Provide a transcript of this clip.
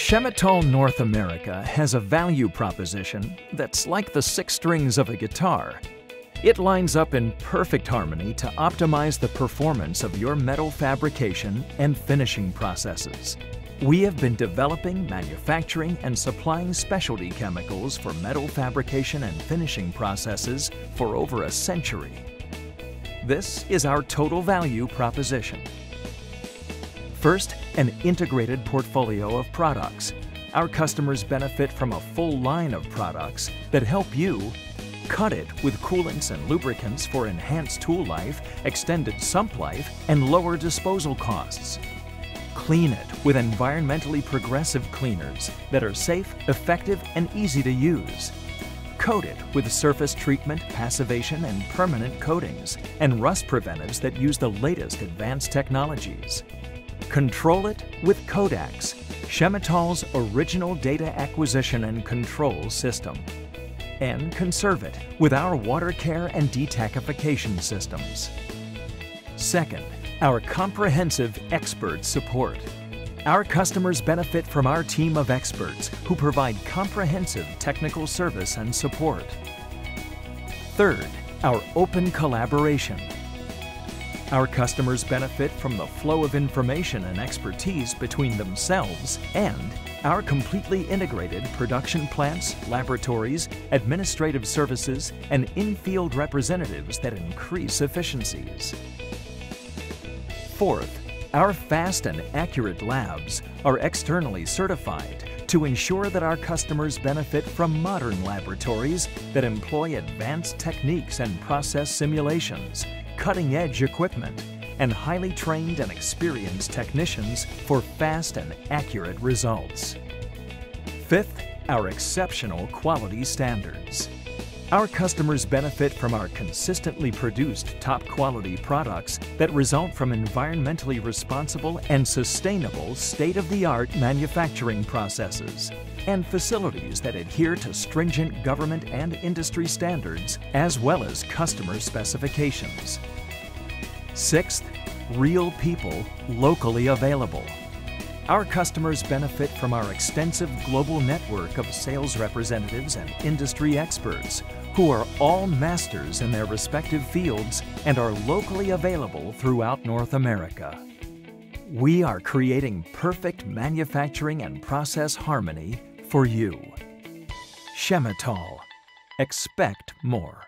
Chemetall North America has a value proposition that's like the six strings of a guitar. It lines up in perfect harmony to optimize the performance of your metal fabrication and finishing processes. We have been developing, manufacturing, and supplying specialty chemicals for metal fabrication and finishing processes for over a century. This is our total value proposition. First, an integrated portfolio of products. Our customers benefit from a full line of products that help you cut it with coolants and lubricants for enhanced tool life, extended sump life, and lower disposal costs. Clean it with environmentally progressive cleaners that are safe, effective, and easy to use. Coat it with surface treatment, passivation, and permanent coatings, and rust preventives that use the latest advanced technologies. Control it with Codax, Chemetall's original data acquisition and control system. And conserve it with our water care and detackification systems. Second, our comprehensive expert support. Our customers benefit from our team of experts who provide comprehensive technical service and support. Third, our open collaboration. Our customers benefit from the flow of information and expertise between themselves and our completely integrated production plants, laboratories, administrative services, and in-field representatives that increase efficiencies. Fourth, our fast and accurate labs are externally certified to ensure that our customers benefit from modern laboratories that employ advanced techniques and process simulations cutting-edge equipment, and highly trained and experienced technicians for fast and accurate results. Fifth, our exceptional quality standards. Our customers benefit from our consistently produced top quality products that result from environmentally responsible and sustainable state-of-the-art manufacturing processes and facilities that adhere to stringent government and industry standards as well as customer specifications. Sixth, real people locally available. Our customers benefit from our extensive global network of sales representatives and industry experts who are all masters in their respective fields and are locally available throughout North America. We are creating perfect manufacturing and process harmony for you. Chemetall. Expect more.